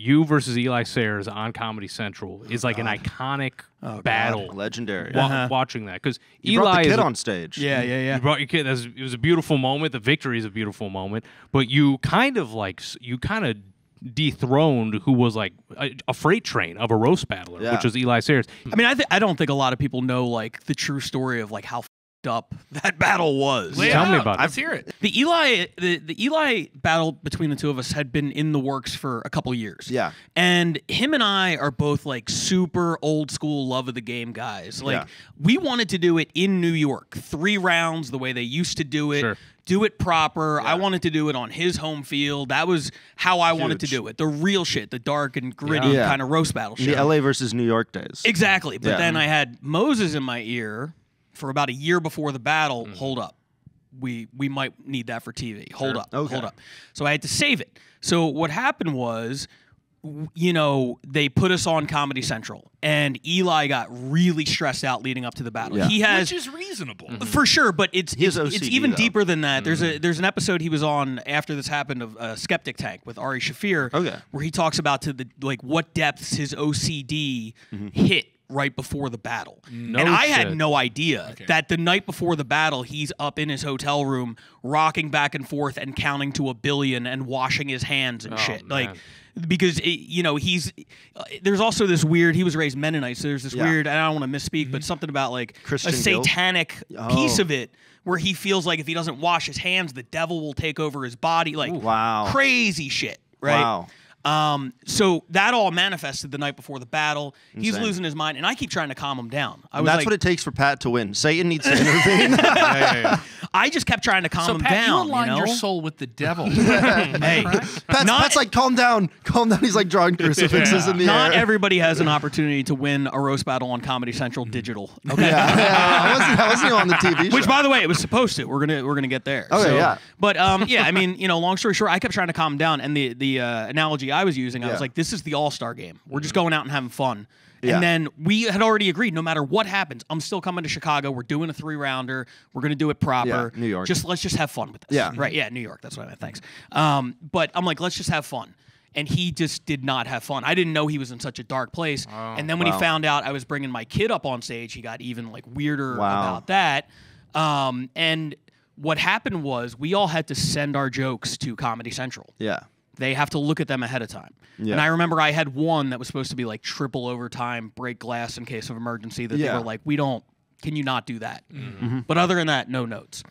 you versus Eli Sairs on Comedy Central is like an iconic battle. Legendary. Wa- Uh-huh. Watching that because You Eli brought the is kid a- on stage. Yeah, yeah, yeah. You brought your kid. That's, it was a beautiful moment. The victory is a beautiful moment. But you kind of like s- you kind of dethroned who was like a, a freight train of a roast battler, Yeah. which was Eli Sairs. I mean, I th- I don't think a lot of people know like the true story of like how fed up that battle was. Lay it Tell me out. about it. Let's hear it. The Eli the, the Eli battle between the two of us had been in the works for a couple years. Yeah. And him and I are both like super old school love of the game guys. Like Yeah. we wanted to do it in New York. 3 rounds the way they used to do it. Sure. Do it proper. I wanted to do it on his home field. That was how I wanted to do it. The real shit, the dark and gritty Yeah. kind of roast battle shit. The LA versus New York days. Exactly. But Yeah. then I had Moses in my ear for about a year before the battle. Hold up. We we might need that for TV. Hold up. Okay. Hold up. So I had to save it. So what happened was you know, they put us on Comedy Central and Eli got really stressed out leading up to the battle. Yeah. He has Which is reasonable. for sure, but it's He it's, has it's even though. deeper than that. There's a there's an episode he was on after this happened of uh, Skeptic Tank with Ari Shaffir, Okay. where he talks about to the like what depths his OCD Mm-hmm. hit right before the battle. Mm. No and I had no idea that the night before the battle, he's up in his hotel room, rocking back and forth and counting to a billion and washing his hands and Oh, shit. man. Like because it, you know he's uh, there's also this weird he was raised Mennonite so there's this Yeah. weird and I don't want to misspeak but mm-hmm. something about like Christian a guilt? satanic piece Oh. of it where he feels like if he doesn't wash his hands the devil will take over his body like Wow. crazy shit right Wow. Um, so that all manifested the night before the battle. He's losing his mind, and I keep trying to calm him down. I was that's like, what it takes for Pat to win. Satan needs to intervene. I just kept trying to calm So him Pat, down. you aligned know? your soul with the devil. Hey, Pat's, Not- Pat's like, calm down, calm down. He's like drawing crucifixes in the not air. Not everybody has an opportunity to win a roast battle on Comedy Central Digital. Okay. yeah, yeah, I wasn't, I wasn't on the TV show. Which, by the way, it was supposed to. We're gonna we're gonna get there. Okay, So- yeah. But um, yeah, I mean, you know, long story short, I kept trying to calm him down, and the the uh, analogy I was using, I Yeah. was like, this is the All Star game. We're just going out and having fun. Yeah. And then we had already agreed, no matter what happens, I'm still coming to Chicago. We're doing a three rounder. We're gonna do it proper. Yeah, New York. Just let's just have fun with this. Yeah. Right. Yeah, New York. That's what I meant. Thanks. Um, but I'm like, let's just have fun. And he just did not have fun. I didn't know he was in such a dark place. and then when Wow. he found out I was bringing my kid up on stage, he got even like weirder Wow. about that. Um, and what happened was we all had to send our jokes to Comedy Central. yeah. They have to look at them ahead of time. Yeah. And I remember I had one that was supposed to be like triple overtime, break glass in case of emergency. That they were like, we don't. Can you not do that? Mm-hmm. But other than that, no notes.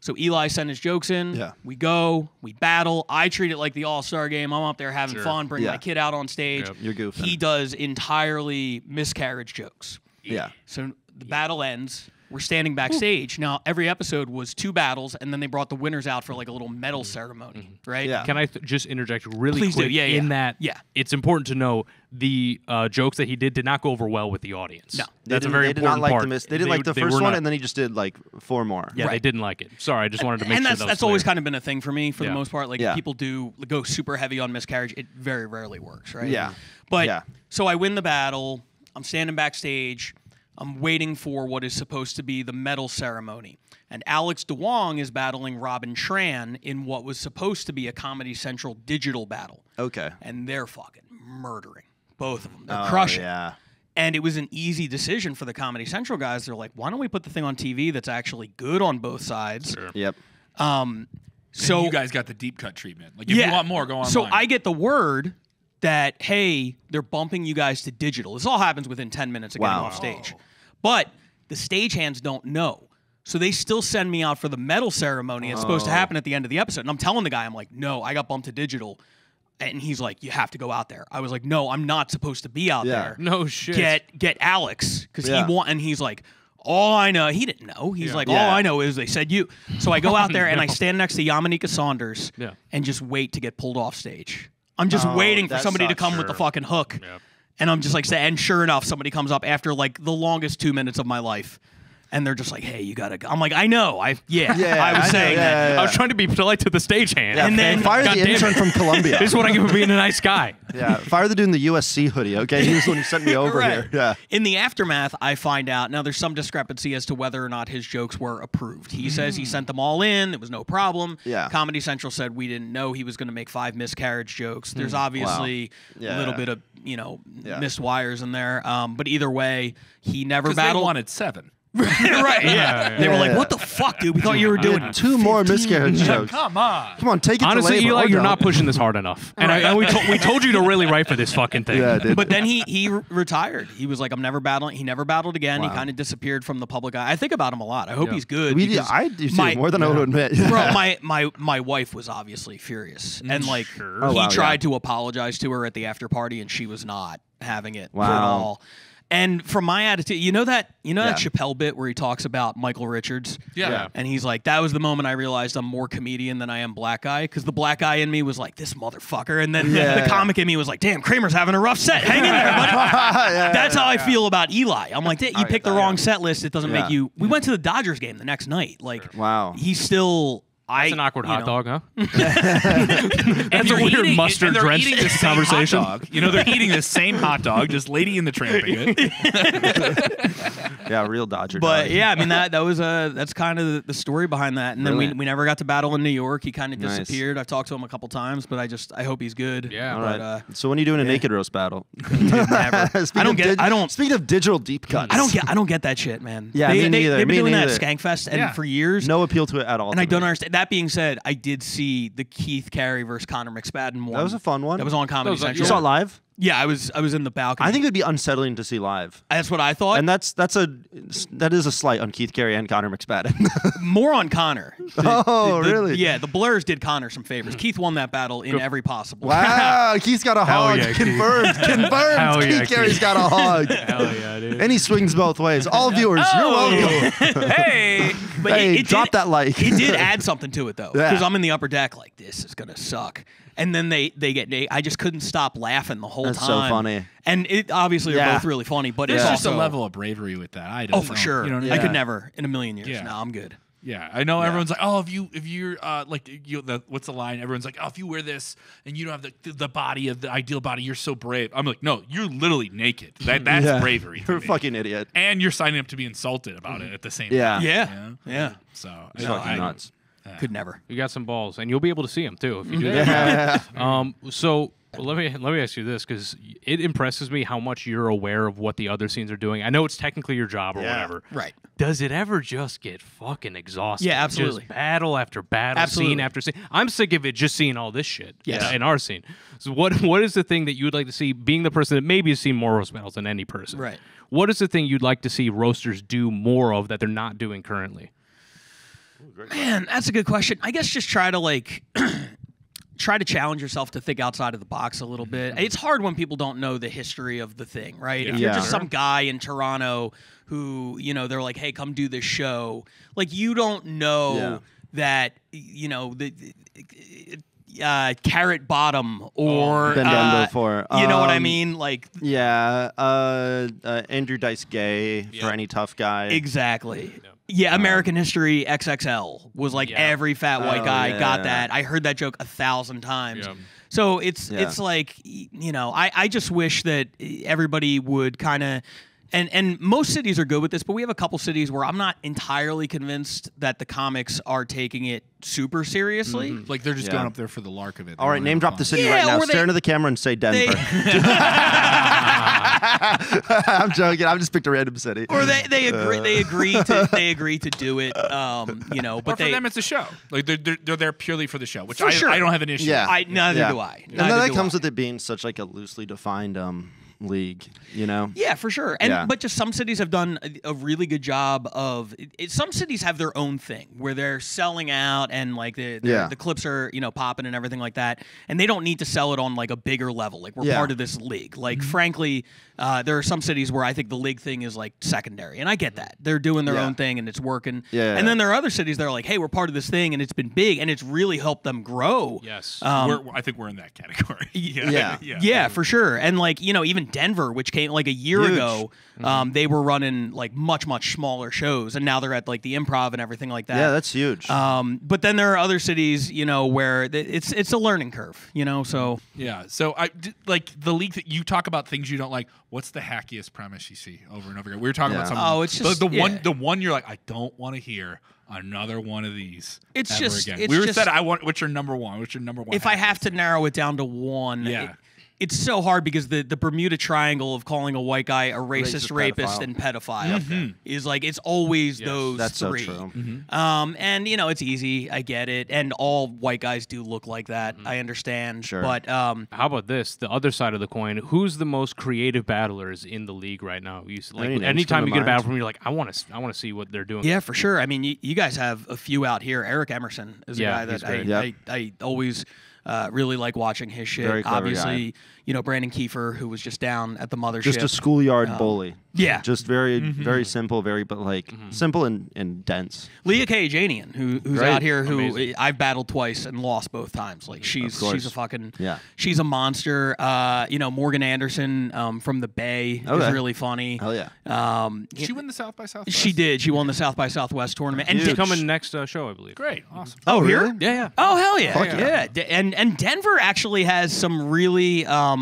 So Eli sent his jokes in. Yeah. We go. We battle. I treat it like the All Star game. I'm up there having fun, bring Yeah. my kid out on stage. Yep. You're goofing. He does entirely miscarriage jokes. Yeah. So the battle ends. We're standing backstage. Hmm. Now, every episode was two battles, and then they brought the winners out for like a little medal mm-hmm. ceremony, mm-hmm. right? Yeah. Can I th- just interject really Please do. quick Yeah, in yeah. that? Yeah. It's important to know the uh, jokes that he did did not go over well with the audience. No. They that's a didn't- very they did important not like part. the miss. They didn't like the they first were one, not- and then he just did like four more. yeah, they didn't like it. Sorry, I just wanted to make and sure that's that was that's always kind of been a thing for me for Yeah. the most part. Like Yeah. people do go super heavy on miscarriage, it very rarely works, right? Yeah. But Yeah. so I win the battle. I'm standing backstage. I'm waiting for what is supposed to be the medal ceremony. And Alex Duong is battling Robin Tran in what was supposed to be a Comedy Central digital battle. Okay. And they're fucking murdering. Both of them. They're Oh, crushing. Yeah. And it was an easy decision for the Comedy Central guys. They're like, why don't we put the thing on TV that's actually good on both sides? Sure. Yep. Um, so so you guys got the deep cut treatment. Like if you want more, go online. So I get the word that hey, they're bumping you guys to digital. This all happens within ten minutes of getting Wow. off stage, but the stagehands don't know. So they still send me out for the medal ceremony. It's supposed to Oh. happen at the end of the episode, and I'm telling the guy, I'm like, no, I got bumped to digital, and he's like, you have to go out there. I was like, no, I'm not supposed to be out Yeah. there. No shit. Get get Alex because Yeah. he want, and he's like. All I know, he didn't know. He's like, Yeah. all I know is they said you. So I go out oh, there and I stand next to Yamaneika Saunders Yeah. and just wait to get pulled off stage. I'm just Oh, waiting for somebody to come with the fucking hook. And I'm just like, say- and sure enough, somebody comes up after like the longest two minutes of my life. And they're just like, "Hey, you gotta." go. I'm like, "I know, I yeah, Yeah, I was I know, saying yeah, that." yeah, I was trying to be polite to the stagehand. Yeah, And then- fire God the damn intern it. from Columbia. This is what I get for being a nice guy. yeah, fire the dude in the USC hoodie. Okay, he was the one who sent me over Right. here. Yeah. In the aftermath, I find out now there's some discrepancy as to whether or not his jokes were approved. He says he sent them all in; it was no problem. Yeah. Comedy Central said we didn't know he was going to make five miscarriage jokes. There's obviously a Yeah. little bit of you know Yeah. missed wires in there, um, but either way, he never 'Cause they battled. wanted seven. right? Yeah. Yeah, They were like, "What the fuck, dude? We thought you were doing Two more miscarriage jokes. Come on. Come on, take it to Honestly, labor. Eli, you're don't. not pushing this hard enough. And, I, and we, to- we told you to really write for this fucking thing. Yeah, dude. But then he he retired. He was like, I'm never battling. He never battled again. He kind of disappeared from the public eye. I think about him a lot. I hope Yeah. he's good. we, because I do my- more than I would admit. Bro, my, my my wife was obviously furious, mm, and like Sure. Oh, he wow, tried to apologize to her at the after party, and she was not having it at Wow. all. And from my attitude, you know that you know that Chappelle bit where he talks about Michael Richards, Yeah. Yeah. and he's like, "That was the moment I realized I'm more comedian than I am black guy." Because the black guy in me was like, "This motherfucker," and then Yeah. the comic in me was like, "Damn, Kramer's having a rough set. Hang in there, buddy." Yeah, That's yeah, how I yeah. feel about Eli. I'm like, you picked the wrong yeah. set list. It doesn't Yeah. make you." We went to the Dodgers game the next night. Like, Wow. he's still. I, an awkward hot know- dog, huh? That's a weird eating- mustard and drenched eating conversation. Hot dog. You know, they're eating the same hot dog, just lady in the tramping it. Yeah, real Dodger. But dog. yeah, I mean that that was uh that's kind of the, the story behind that. And then we, we never got to battle in New York. He kind of Nice. disappeared. I've talked to him a couple times, but I just I hope he's good. Yeah. All but right. uh, so when are you doing a naked roast battle? never. I don't get. dig- I don't. Speaking of digital deep cuts, I don't get. I don't get that shit, man. Yeah, they, me they, neither, They've been me doing that neither. at Skankfest and Yeah. for years. no appeal to it at all. and I don't understand. That being said, I did see the Keith Carey versus Connor McSpadden one. That was a fun one. That was on Comedy was, Central. You saw it live? Yeah, I was. I was in the balcony. I think it would be unsettling to see live. that's what I thought. And that's that's a that is a slight on Keith Carey and Connor McSpadden. More on Connor. Oh, the- really? Yeah, the Blurs did Connor some favors. Keith won that battle in every possible. wow, Keith's got a Hell hog. yeah, Keith. confirmed, confirmed. Hell Keith yeah, Carey's Keith. got a hog. Hell yeah, dude. and he swings both ways. All viewers, you're oh. welcome. hey. But Hey, it, it drop did, that like. it did add something to it though, Yeah. because I'm in the upper deck like this is gonna suck, and then they they get na- I just couldn't stop laughing the whole That's so funny. and it obviously are both really funny, but There's it's just a level of bravery with that. I oh, don't oh for know. sure. You know what I I could never in a million years. Yeah. No, I'm good. Yeah, I know everyone's like, oh, if you if you're uh, like you the what's the line? Everyone's like, oh, if you wear this and you don't have the the body of the ideal body, you're so brave. I'm like, no, you're literally naked. That that's Yeah. bravery. You're a fucking idiot. and you're signing up to be insulted about it at the same Yeah. time. Yeah, Yeah. yeah. So It's I- fucking I- nuts. Could never. You got some balls, and you'll be able to see them too if you do that. Um, so let me let me ask you this because it impresses me how much you're aware of what the other scenes are doing. I know it's technically your job or Yeah. whatever. Right. Does it ever just get fucking exhausting? Yeah, absolutely. Just battle after battle, Absolutely. scene after scene. I'm sick of it just seeing all this shit Yes. in our scene. So what what is the thing that you would like to see? Being the person that maybe has seen more roast battles than any person, Right. What is the thing you'd like to see roasters do more of that they're not doing currently? Man, that's a good question. I guess just try to like try to challenge yourself to think outside of the box a little bit. It's hard when people don't know the history of the thing, right? If you're Yeah. just some guy in Toronto who, you know, they're like, "Hey, come do this show." Like you don't know Yeah. that, you know, the uh, carrot bottom or Been done uh, before. You know what I Um, mean? Like Yeah, uh, uh, Andrew Dice Gay for any tough guy. Exactly. Yeah, uh-huh. American History XXL was like Yeah. every fat white Oh, guy yeah. got that. I heard that joke a thousand times. Yeah. So it's Yeah. it's like you know, I, I just wish that everybody would kind of and and most cities are good with this, but we have a couple cities where I'm not entirely convinced that the comics are taking it super seriously. like they're just Yeah. going up there for the lark of it. They All right, name have drop the city Yeah, right now. Stare into the camera and say Denver. I'm joking. I've just picked a random city. Or they, they Uh. agree they agree to they agree to do it. Um, you know, Or but for they them, it's a show. Like they're, they're they're there purely for the show, which I, sure. I don't have an issue. Yeah. with. I neither Yeah. do I. and then that comes I. with it being such like a loosely defined um league, you know? Yeah, for sure. And Yeah. but just some cities have done a, a really good job of. It, it- some cities have their own thing where they're selling out and like the the, Yeah. the clips are you know popping and everything like that, and they don't need to sell it on like a bigger level. Like we're Yeah. part of this league. Like frankly, uh, there are some cities where I think the league thing is like secondary, and I get that they're doing their Yeah. own thing and it's working. Yeah. And then there are other cities that are like, hey, we're part of this thing and it's been big and it's really helped them grow. Yes. Um, we're, I think we're in that category. yeah, Yeah. yeah, for sure. And like, you know, even Denver, which came like a year Huge. ago. Mm-hmm. Um, they were running like much much smaller shows, and now they're at like the Improv and everything like that. Yeah, that's huge. Um, but then there are other cities, you know, where th- it's it's a learning curve, you know. So Yeah. So I d- like the league that you talk about things you don't like. What's the hackiest premise you see over and over again? We were talking Yeah. about something. Oh, it's just- the, one. yeah. The one you're like, I don't want to hear another one of these. It's ever just- Again. it's we were just- said I want. What's your number one? What's your number one? if I have to narrow it down to one, Yeah. it- it's so hard because the, the Bermuda Triangle of calling a white guy a racist, Racist rapist, pedophile. and pedophile is like it's always those That's so three. true. Um, and you know it's easy, I get it, and all white guys do look like that. I understand, Sure. but um, How about this? The other side of the coin. Who's the most creative battlers in the league right now? You like Any names anytime you get a battle from, you're like, I want to, I want to see what they're doing. Yeah, for sure. I mean, you, you guys have a few out here. Eric Emerson is a Yeah, guy that I, great. Yep. I, I always uh, really like watching his shit. Clever Obviously, you know Brandon Kiefer, who was just down at the mothership. just a schoolyard bully. yeah. Just very, Mm-hmm. very simple, very but like simple and, and dense. Leah Kayajanian, who who's Great. out here, who Amazing. I've battled twice and lost both times. Like she's she's a fucking Yeah. she's a monster. Uh, you know Morgan Anderson um, from the Bay Okay. is really funny. Oh yeah. Um, she win the South by Southwest? she did. She won the South by Southwest tournament. And Huge. She's did- coming next uh, show, I believe. Great. Awesome. Oh, really? here? Yeah, yeah. Oh hell yeah! Fuck yeah. yeah. And and Denver actually has some really um,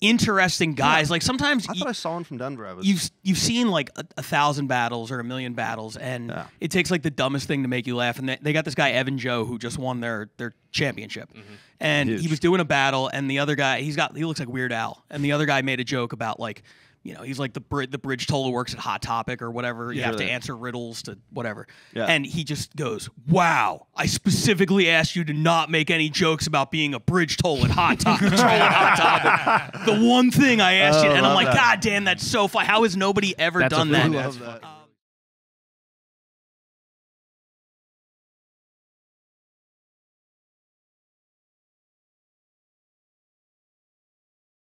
interesting guys. Like sometimes I thought I saw one from Denver. I was. you've you've seen like a, a thousand battles or a million battles, and Yeah. it takes like the dumbest thing to make you laugh. And they, they got this guy Evan Joe who just won their their championship, mm-hmm. and he was doing a battle, and the other guy he's got he looks like Weird Al, and the other guy made a joke about like. You know, he's like the bri- the bridge toller works at Hot Topic or whatever. You have to Really? answer riddles to whatever. Yeah. And he just goes, "Wow, I specifically asked you to not make any jokes about being a bridge toll at Hot Topic. troll at Hot Topic. The one thing I asked you." Oh, And I'm like, that. "God damn, that's so fun. How has nobody ever That's a done really that?" love that. Uh,